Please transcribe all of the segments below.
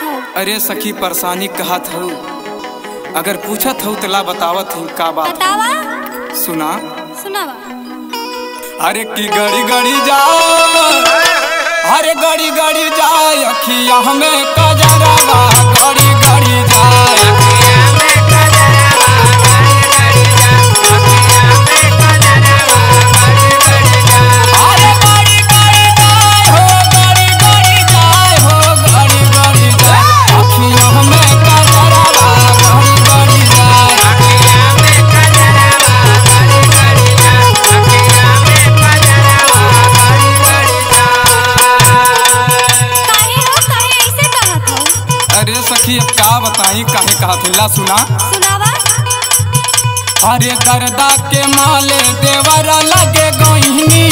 अरे सखी परेशानी कहा हूँ अगर पूछत हूँ तला बतावत हूँ का बात बतावा? सुना। सुनावा। अरे की गड़ी गड़ी जाओ। अरे गड़ी गड़ी जाओ अखिया हमें कजरवा। गड़ी गड़ी अरे सखी अब का बताई? काहे कहा ला सुना? सुनावा। अरे गर्दा के माले देवर लगे गईनी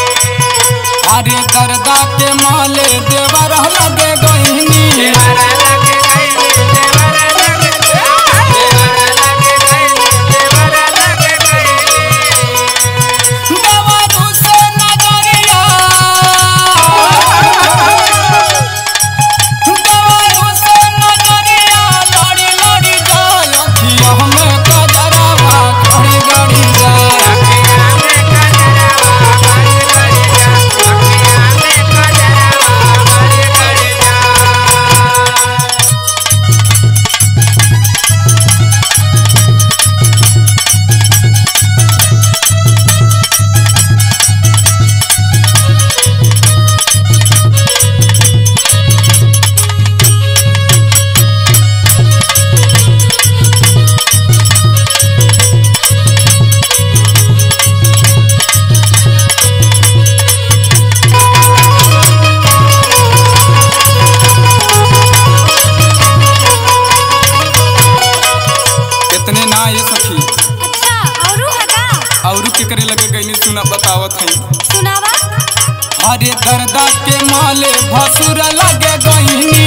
अरे गर्दा के माले देवर लगे अरे दर्दा के माले भसुर लगे गईनी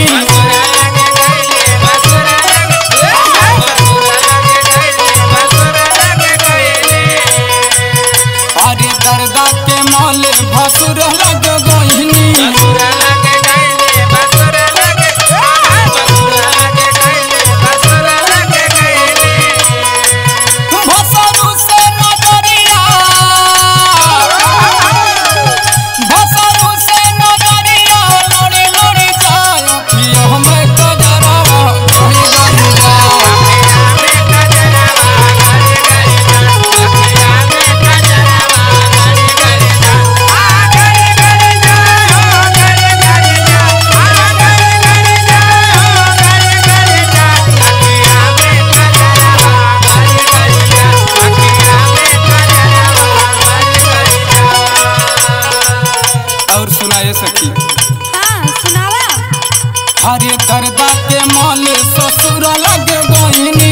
हरे दर्दा के मोल ससुर लगे गईनी